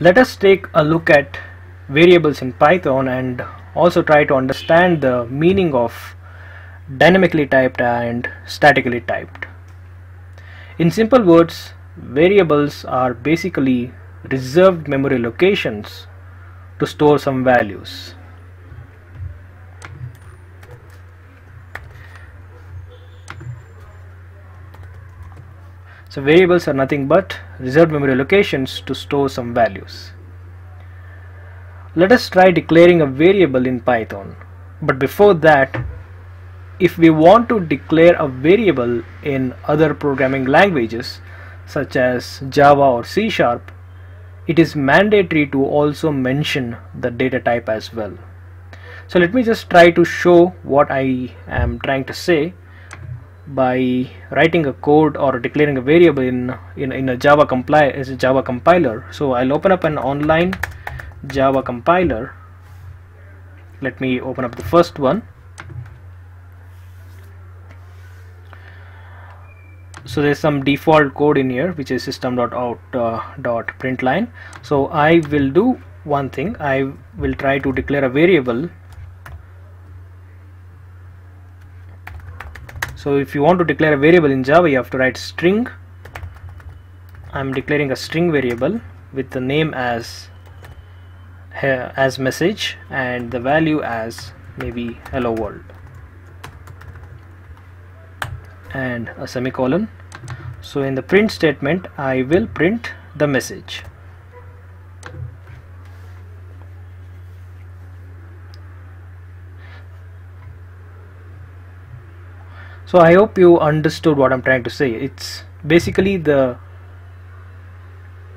Let us take a look at variables in Python and also try to understand the meaning of dynamically typed and statically typed. In simple words, variables are basically reserved memory locations to store some values. So variables are nothing but reserved memory locations to store some values. Let us try declaring a variable in Python. But before that, if we want to declare a variable in other programming languages such as Java or C Sharp, it is mandatory to also mention the data type as well. So let me just try to show what I am trying to say by writing a code or declaring a variable in in, in a Java compiler as a Java compiler. So I'll open up an online Java compiler. Let me open up the first one. So there's some default code in here which is system.out.println uh, so I will do one thing. I will try to declare a variable so if you want to declare a variable in Java you have to write string. I'm declaring a string variable with the name as as message and the value as maybe hello world. And a semicolon. So in the print statement I will print the message so I hope you understood what I'm trying to say. It's basically the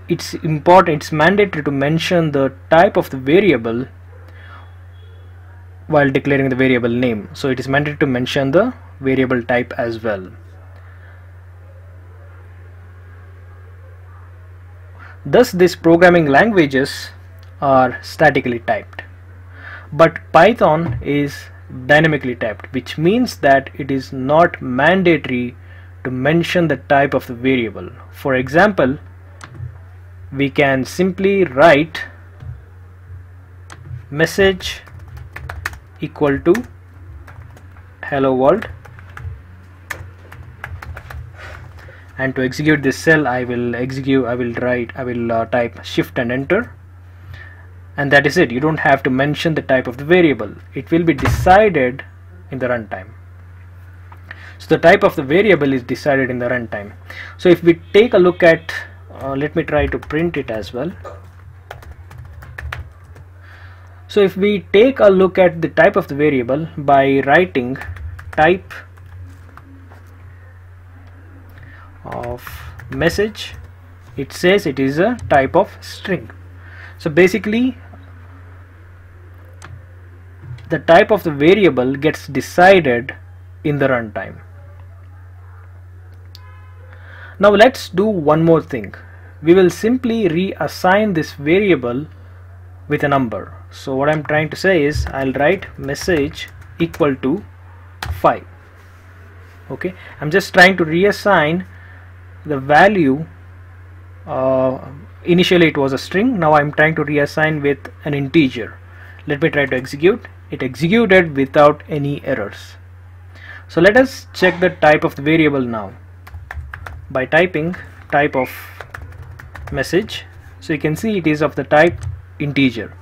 it's important it's mandatory to mention the type of the variable while declaring the variable name. So it is mandatory to mention the variable type as well. Thus these programming languages are statically typed. But Python is dynamically typed which means that it is not mandatory to mention the type of the variable. For example we can simply write message equal to hello world. And to execute this cell I will execute I will write I will uh, type shift and enter and that is it. You don't have to mention the type of the variable. It will be decided in the runtime. So the type of the variable is decided in the runtime. So if we take a look at uh, let me try to print it as well. So if we take a look at the type of the variable by writing type of message it says it is a type of string. So basically the type of the variable gets decided in the runtime. Now let's do one more thing. We will simply reassign this variable with a number. So what I'm trying to say is I'll write message equal to 5. Okay, I'm just trying to reassign the value uh, initially it was a string now I'm trying to reassign with an integer let me try to execute it executed without any errors. So let us check the type of the variable now. By typing type of message so you can see it is of the type integer.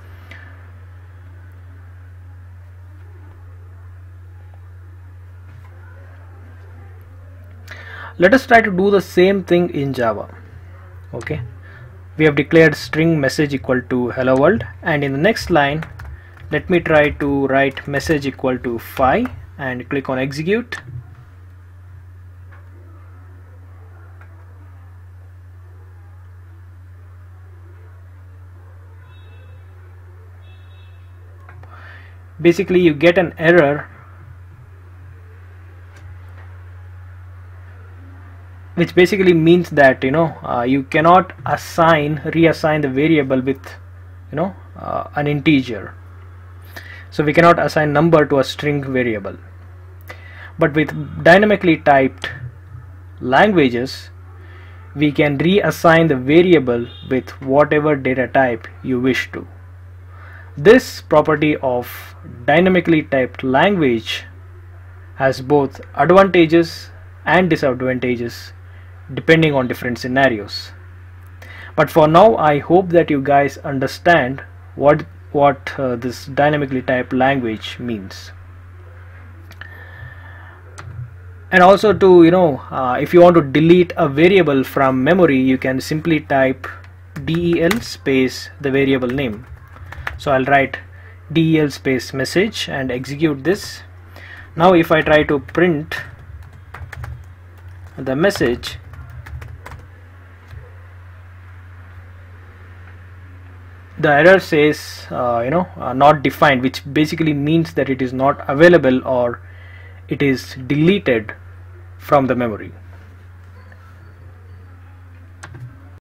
Let us try to do the same thing in Java. Okay. We have declared string message equal to hello world and in the next line let me try to write message equal to 5 and click on execute. Basically you get an error. Which basically means that you know uh, you cannot assign reassign the variable with you know uh, an integer so we cannot assign number to a string variable but with dynamically typed languages we can reassign the variable with whatever data type you wish to. This property of dynamically typed language has both advantages and disadvantages depending on different scenarios. But for now I hope that you guys understand what what uh, this dynamically typed language means. And also to you know uh, if you want to delete a variable from memory you can simply type del space the variable name. So I'll write del space message and execute this. Now if I try to print the message the error says uh, you know uh, not defined which basically means that it is not available or it is deleted from the memory